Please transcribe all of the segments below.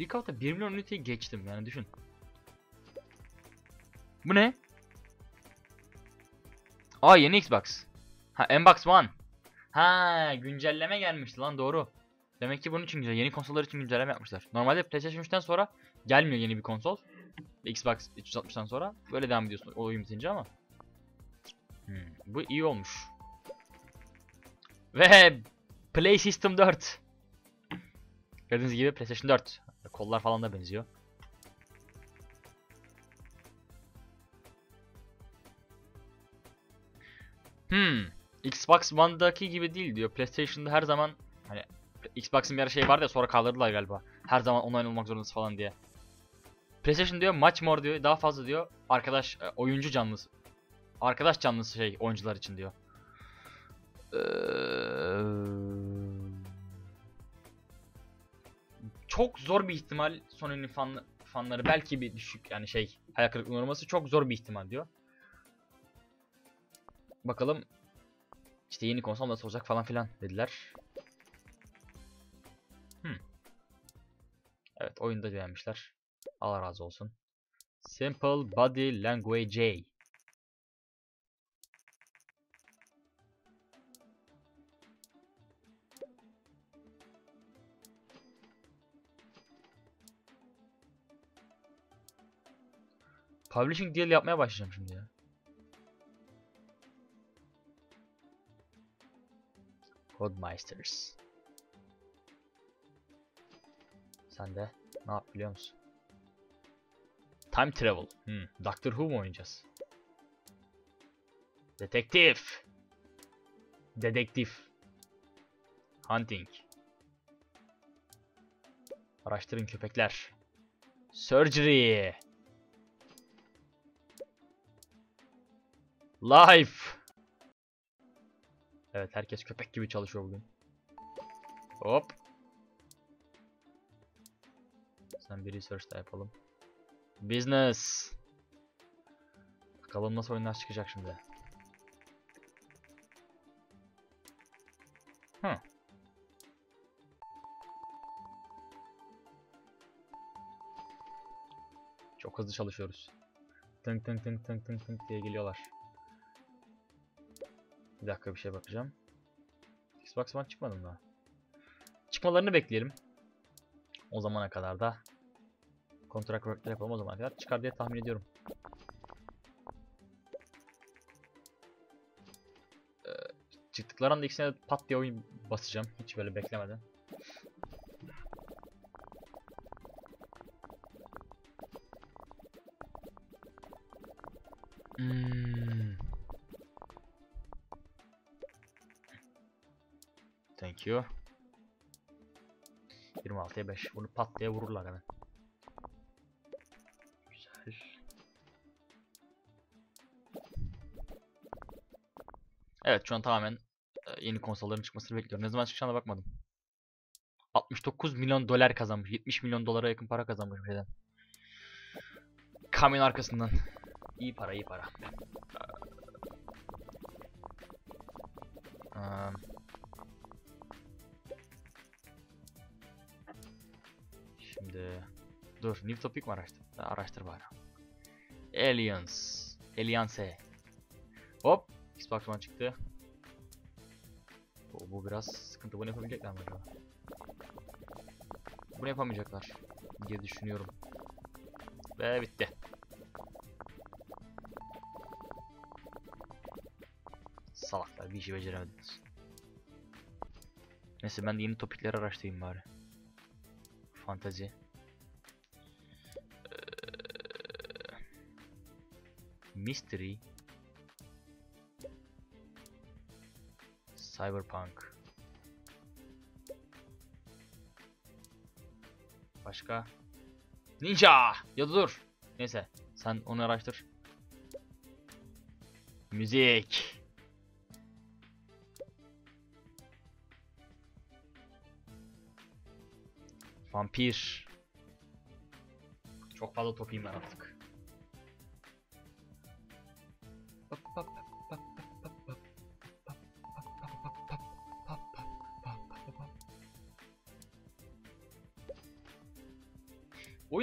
İlk hafta 1 milyon üniteyi geçtim yani düşün. Bu ne? Aa yeni Xbox. Ha Xbox One. Ha güncelleme gelmişti lan doğru. Demek ki bunun için güzel. Yeni konsollar için güncelleme yapmışlar. Normalde PlayStation 3'ten sonra gelmiyor yeni bir konsol. Xbox 360'tan sonra. Böyle devam ediyorsun o oyun bitince ama. Hmm, bu iyi olmuş. Ve Play System 4. Gördüğünüz gibi PlayStation 4. Kollar falan da benziyor. Hmm. Xbox One'daki gibi değil diyor. PlayStation'da her zaman hani Xbox'ın bir şey vardı ya sonra kaldırdılar galiba. Her zaman online olmak zorundasın falan diye. PlayStation diyor much more diyor. Daha fazla diyor. Arkadaş e, oyuncu canlısı. Arkadaş canlısı şey oyuncular için diyor. Eee, çok zor bir ihtimal Sony'nin fan, fanları belki bir düşük yani şey hayal kırıklığına uğraması çok zor bir ihtimal diyor. Bakalım işte yeni konsol nasıl olacak falan filan dediler. Hmm. Evet oyunda beğenmişler. Allah razı olsun. Simple Body Language. Publishing deal yapmaya başlayacağım şimdi ya. Codemasters. Sen de ne yap biliyor musun? Time Travel. Hmm. Doctor Who mu oynayacağız? Detektif. Dedektif. Hunting. Araştırın köpekler. Surgery. Life. Evet herkes köpek gibi çalışıyor bugün. Hop. Sen bir research da yapalım. Business. Bakalım nasıl oyunlar çıkacak şimdi. Hı. Çok hızlı çalışıyoruz. Tınk tınk tınk tınk tınk tınk diye geliyorlar. Bir dakika bir şey bakacağım. Xbox One çıkmadı mı daha? Çıkmalarını bekleyelim. O zamana kadar da kontrak workler yapalım o zamana kadar çıkar diye tahmin ediyorum. Ee, çıktıkları anda ikisine pat diye oyun basacağım. Hiç böyle beklemeden. Hmm. Thank you. 26'ya 5. Bunu pat diye vururlar hemen. Güzel. Evet şu an tamamen e, yeni konsolların çıkmasını bekliyorum. Ne zaman çıkacağına bakmadım. 69 milyon dolar kazanmış. 70 milyon dolara yakın para kazanmış birden. Kamyon arkasından. İyi para iyi para. Um, Şimdi dur new topic mi araştır? Araştır bari. Aliens. Aliense. Hop. Xbox One çıktı. Bu, bu biraz sıkıntı. Bunu yapabilecekler mi acaba? Bunu yapamayacaklar diye düşünüyorum. Ve bitti. Salaklar bir işi beceremediniz. Neyse ben de yeni topikleri araştırayım bari. Fantezi. Mystery. Cyberpunk. Başka? Ninja! Ya da dur. Neyse. Sen onu araştır. Müzik. Vampir. Çok fazla topiyim ben artık.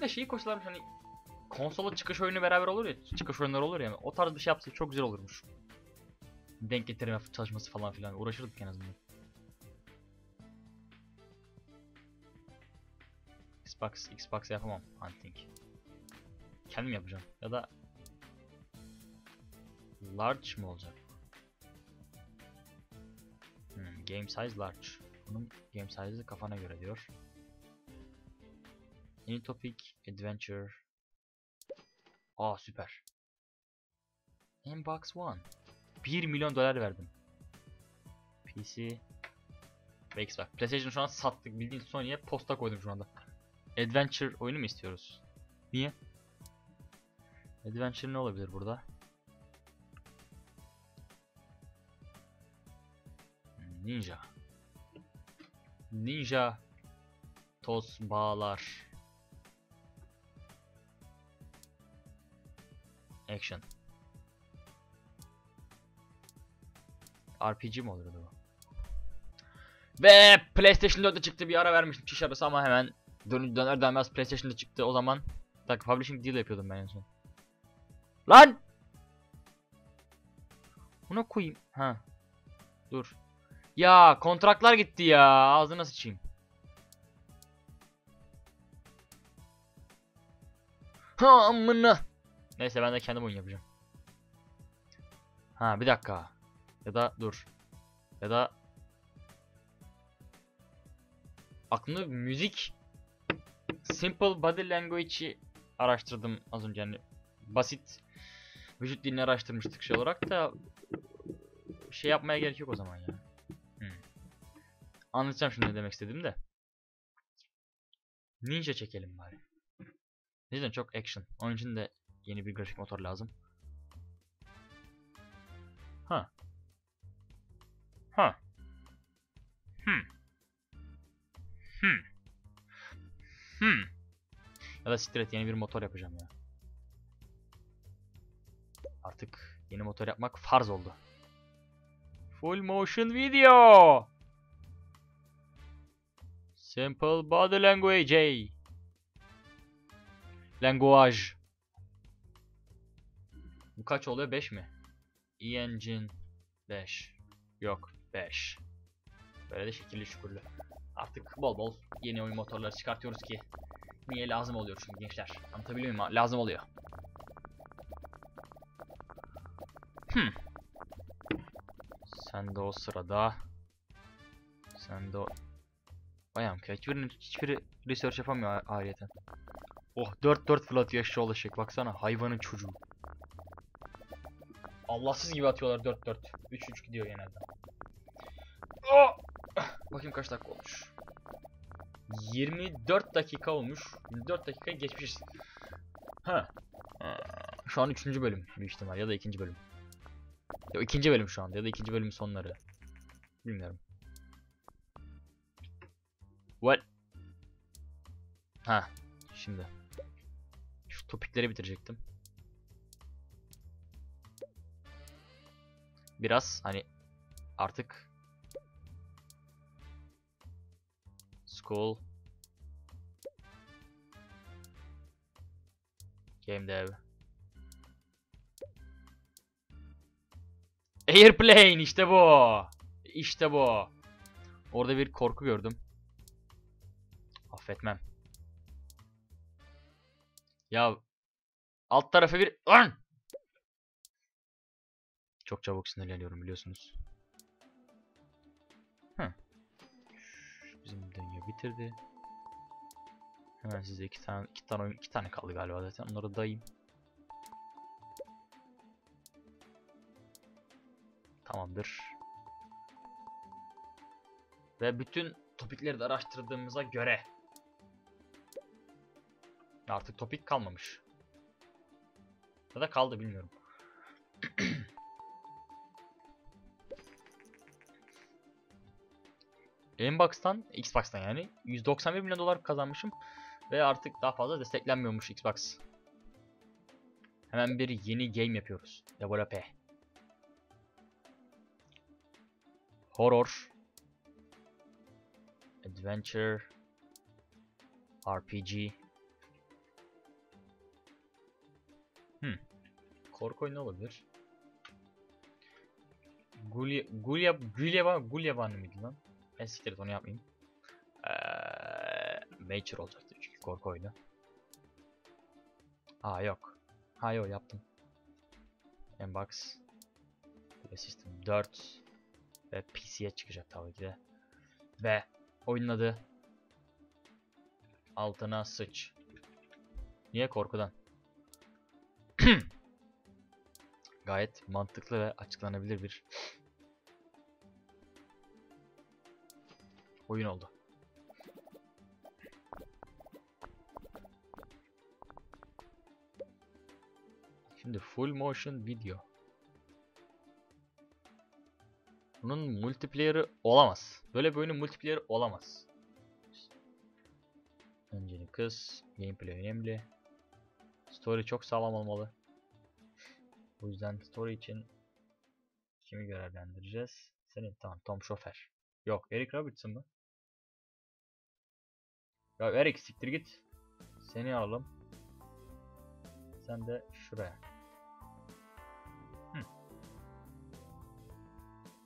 Oyunda şeyi koşularmış hani konsola çıkış oyunu beraber olur ya. Çıkış oyunları olur ya. O tarz bir şey yapsak çok güzel olurmuş. Denk getirme çalışması falan filan uğraşırdık en azından. Xbox, Xbox yapamam hunting. Kendim yapacağım. Ya da large mı olacak? Hmm, game size large. Bunun game size'ı kafana göre diyor. Yeni topic, adventure. Aa süper. Inbox One. 1 milyon dolar verdim. PC ve Xbox. PlayStation şu an sattık. Bildiğin Sony'ye posta koydum şu anda. Adventure oyunu mu istiyoruz? Niye? Adventure ne olabilir burada? Ninja. Ninja. Toz bağlar. Action. RPG mi olurdu bu? Ve PlayStation 4'te çıktı bir ara vermiştim çiş ama hemen dön döner dönmez PlayStation'da çıktı o zaman. Dakika publishing deal yapıyordum ben en son. Lan! Buna koyayım. Ha. Dur. Ya kontratlar gitti ya. Ağzına sıçayım. Ha amına. Neyse ben de kendim oyun yapacağım. Ha bir dakika. Ya da dur. Ya da aklımda müzik Simple Body Language'i araştırdım az önce yani basit vücut dilini araştırmıştık şey olarak da şey yapmaya gerek yok o zaman ya. Hmm. Anlatacağım şimdi ne demek istediğimi de. Ninja çekelim bari. Neden çok action. Onun için de yeni bir grafik motor lazım. Ha. Ha. Hmm. Hmm. Hmm. Ya da siktir yeni bir motor yapacağım ya. Artık yeni motor yapmak farz oldu. Full motion video. Simple body language. Language. Bu kaç oluyor? 5 mi? E-Engine 5. Yok 5. Böyle de şekilli şükürlü. Artık bol bol yeni oyun motorları çıkartıyoruz ki niye lazım oluyor çünkü gençler. Anlatabiliyor muyum? Lazım oluyor. Hmm. Sen de o sırada sen de o Bayam ki hiçbirinin hiçbiri research yapamıyor ayrıyeten. Oh 4-4 fırlatıyor eşşoğlu eşek baksana hayvanın çocuğu. Allahsız gibi atıyorlar 4-4. 3-3 gidiyor genelde. Oh! Bakayım kaç dakika olmuş. 24 dakika olmuş. 24 dakika geçmişiz. Ha. Şu an 3. bölüm büyük ihtimal ya da 2. bölüm. Ya ikinci bölüm şu anda ya da ikinci bölümün sonları. Bilmiyorum. What? Ha, şimdi. Şu topikleri bitirecektim. Biraz hani artık School Game Dev Airplane işte bu. İşte bu. Orada bir korku gördüm. Affetmem. Ya alt tarafı bir Lan! Çok çabuk sinirleniyorum biliyorsunuz. Hı. Bizim dünya bitirdi. Hemen size iki tane iki tane iki tane kaldı galiba zaten. Onları dayayım. Tamamdır. Ve bütün topikleri de araştırdığımıza göre artık topik kalmamış. Ya da kaldı bilmiyorum. Xbox'tan, Xbox'tan yani 191 milyon dolar kazanmışım ve artık daha fazla desteklenmiyormuş Xbox. Hemen bir yeni game yapıyoruz. Develope. Horror. Adventure. RPG. Korku oyunu olabilir? Gulya, Gulya, Gulyaba, Gulyaban mıydı lan? Ben siktir onu yapmayayım. Eee, Mature olacaktı çünkü korku oyunu. Aa yok. Ha yok yaptım. Mbox. System 4. Ve PC'ye çıkacak tabii ki de. Ve oyunun adı Altına sıç. Niye korkudan? Gayet mantıklı ve açıklanabilir bir oyun oldu. Şimdi full motion video. Bunun multiplayer'ı olamaz. Böyle bir oyunun multiplayer'ı olamaz. Önceni kız. Gameplay önemli. Story çok sağlam olmalı. O yüzden story için kimi görevlendireceğiz? Senin tamam Tom Şofer. Yok Eric Robertson mı? Ya Eric siktir git. Seni alalım. Sen de şuraya. Hı.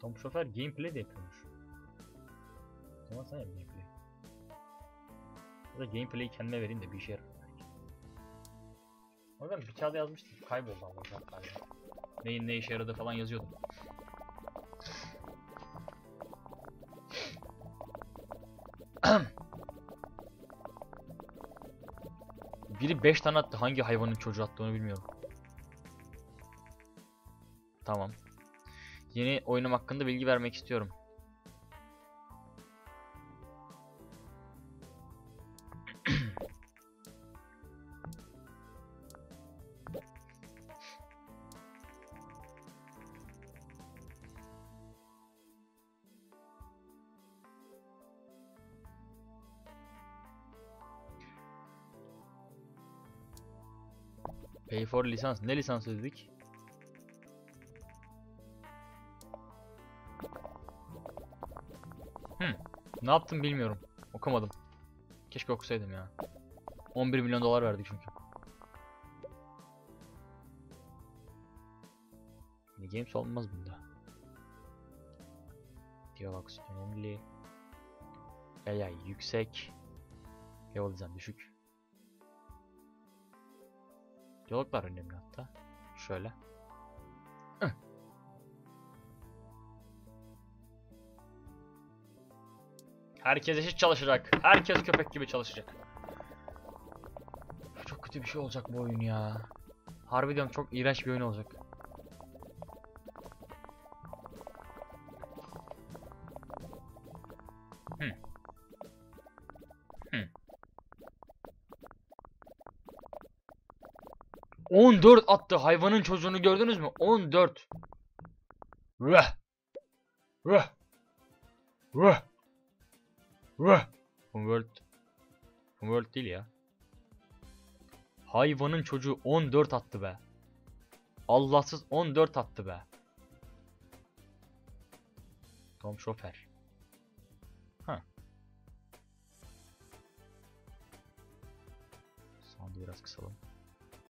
Tom Şofer gameplay de yapıyormuş. O zaman sen yap gameplay. Ya da gameplay'i kendime vereyim de bir işe yarar belki. Oradan bir kağıda yazmıştım. Kayboldu ama galiba. Neyin ne işe yaradığı falan yazıyordum. Biri 5 tane attı. Hangi hayvanın çocuğu attı onu bilmiyorum. Tamam. Yeni oyunum hakkında bilgi vermek istiyorum. Pay for lisans. Ne lisansı dedik? Hmm. Ne yaptım bilmiyorum. Okumadım. Keşke okusaydım ya. 11 milyon dolar verdik çünkü. Mini games olmaz bunda. Diyalogs önemli. AI yüksek. Level design düşük. Diyaloglar önemli hatta. Şöyle. Herkes eşit çalışacak. Herkes köpek gibi çalışacak. Çok kötü bir şey olacak bu oyun ya. Harbi diyorum çok iğrenç bir oyun olacak. 14 attı hayvanın çocuğunu gördünüz mü? 14. Vah. Vah. Vah. Vah. Convert. Convert değil ya. Hayvanın çocuğu 14 attı be. Allahsız 14 attı be. Tom Şofer. Ha. Sound'u biraz kısalım.